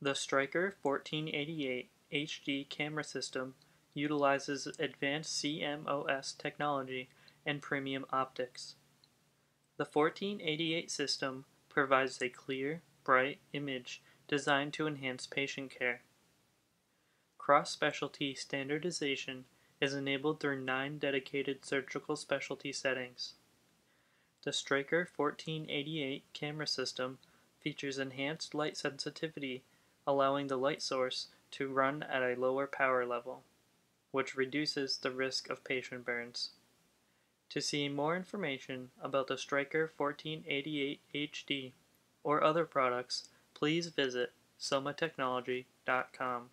The Stryker 1488 HD camera system utilizes advanced CMOS technology and premium optics. The 1488 system provides a clear, bright image designed to enhance patient care. Cross-specialty standardization is enabled through nine dedicated surgical specialty settings. The Stryker 1488 camera system features enhanced light sensitivity, allowing the light source to run at a lower power level, which reduces the risk of patient burns. To see more information about the Stryker 1488 HD or other products, please visit somatechnology.com.